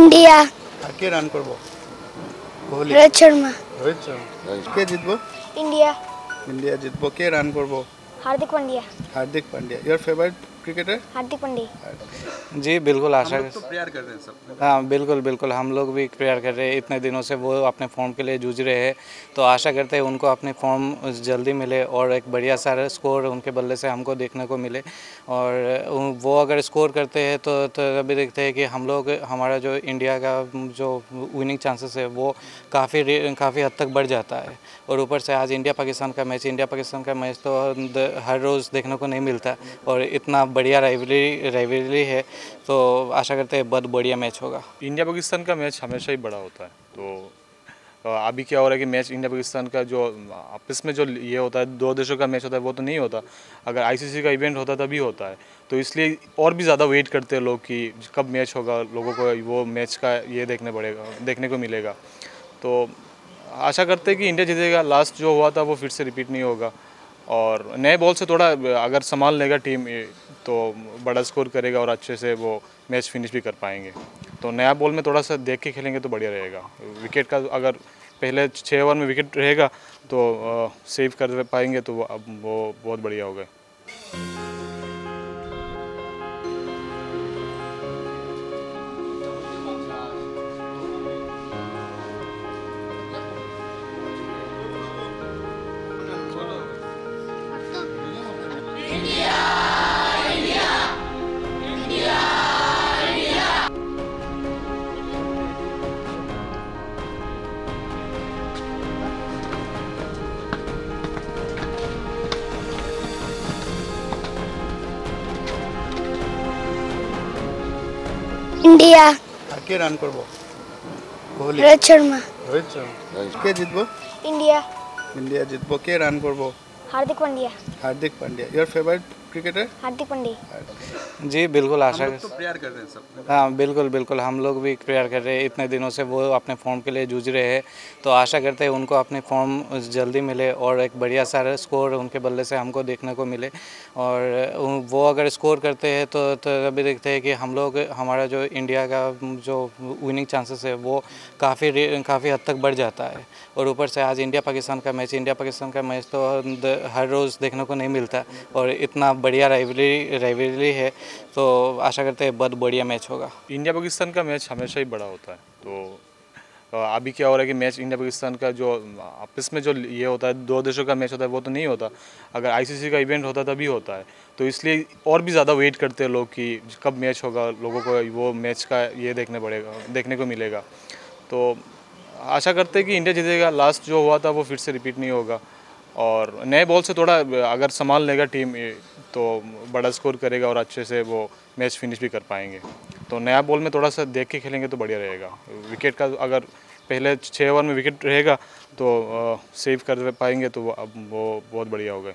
India আর কে run করব কোহলি রোহিত শর্মা রোহিত শর্মা কে জিতবো India India জিতবো কে রান করব Hardik Pandya Hardik Pandya your favourite cricketer? Hardik Pandya ji बिल्कुल आशा तो प्रेयर कर रहे हैं सब। हाँ बिल्कुल बिल्कुल हम लोग भी प्रेयर कर रहे हैं। इतने दिनों से वो अपने फॉर्म के लिए जूझ रहे हैं। तो आशा करते हैं उनको अपने फॉर्म जल्दी मिले और एक बढ़िया सारा स्कोर उनके बल्ले से हमको देखने को मिले। और वो अगर स्कोर करते हैं तो तो अभी देखते हैं कि हम लोग हमारा जो इंडिया का जो विनिंग चांसेस है वो काफ़ी काफ़ी हद तक बढ़ जाता है। और ऊपर से आज इंडिया पाकिस्तान का मैच इंडिया पाकिस्तान का मैच तो हर रोज़ देखने को नहीं मिलता। और इतना बढ़िया राइवलरी राइवलरी है तो आशा करते हैं बहुत बढ़िया मैच होगा। इंडिया पाकिस्तान का मैच हमेशा ही बड़ा होता है तो अभी क्या हो रहा है कि मैच इंडिया पाकिस्तान का जो, आपस में जो ये होता है, दो देशों का मैच होता है, वो तो नहीं होता। अगर आईसीसी का इवेंट होता तभी होता है। तो इसलिए और भी ज़्यादा वेट करते हैं लोग कि कब मैच होगा, लोगों को वो मैच का ये देखने पड़ेगा, देखने को मिलेगा। तो आशा करते हैं कि इंडिया जीतेगा लास्ट जो हुआ था, वो फिर से रिपीट नहीं होगा। और नए बॉल से थोड़ा, अगर संभाल लेगा टीम तो बड़ा स्कोर करेगा और अच्छे से वो मैच फिनिश भी कर पाएँगे। तो नया बॉल में थोड़ा सा देख के खेलेंगे तो बढ़िया रहेगा। विकेट का अगर पहले छः ओवर में विकेट रहेगा तो सेव कर पाएँगे तो वो अब वो बहुत बढ़िया होगा। ইন্ডিয়া আর কে রান করব কোহলি রোহিত শর্মা রোহিত শর্মা কে জিতবো ইন্ডিয়া ইন্ডিয়া জিতবো কে রান করব Hardik Pandya Hardik Pandya your favourite cricketer? Hardik Pandya ji बिल्कुल आशा तो प्रेयर कर रहे हैं सब। हाँ बिल्कुल बिल्कुल हम लोग भी प्रेयर कर रहे हैं। इतने दिनों से वो अपने फॉर्म के लिए जूझ रहे हैं। तो आशा करते हैं उनको अपने फॉर्म जल्दी मिले और एक बढ़िया सारा स्कोर उनके बल्ले से हमको देखने को मिले। और वो अगर स्कोर करते हैं तो तो अभी देखते हैं कि हम लोग हमारा जो इंडिया का जो विनिंग चांसेस है वो काफ़ी काफ़ी हद तक बढ़ जाता है। और ऊपर से आज इंडिया पाकिस्तान का मैच इंडिया पाकिस्तान का मैच तो हर रोज़ देखने को नहीं मिलता। और इतना बढ़िया राइवलरी राइवलरी है तो आशा करते हैं बहुत बढ़िया मैच होगा। इंडिया पाकिस्तान का मैच हमेशा ही बड़ा होता है तो अभी क्या हो रहा है कि मैच इंडिया पाकिस्तान का जो, आपस में जो ये होता है, दो देशों का मैच होता है, वो तो नहीं होता। अगर आईसीसी का इवेंट होता तभी होता है। तो इसलिए और भी ज़्यादा वेट करते हैं लोग कि कब मैच होगा, लोगों को वो मैच का ये देखने पड़ेगा, देखने को मिलेगा। तो आशा करते हैं कि इंडिया जीतेगा। लास्ट जो हुआ था, वो फिर से रिपीट नहीं होगा। और नए बॉल से थोड़ा, अगर संभाल लेगा टीम तो बड़ा स्कोर करेगा और अच्छे से वो मैच फिनिश भी कर पाएँगे। तो नया बॉल में थोड़ा सा देख के खेलेंगे तो बढ़िया रहेगा। विकेट का अगर पहले छः ओवर में विकेट रहेगा तो सेव कर पाएँगे तो वो अब वो बहुत बढ़िया होगा।